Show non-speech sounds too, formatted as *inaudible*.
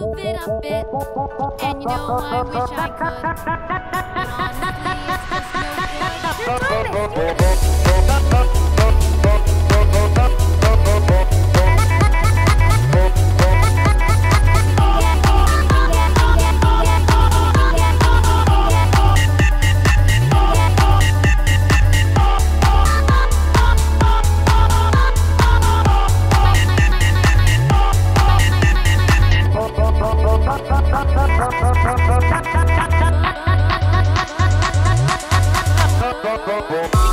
little bit of it. And you know I wish I could. But honestly, it's just no good. You're. *laughs* Oh.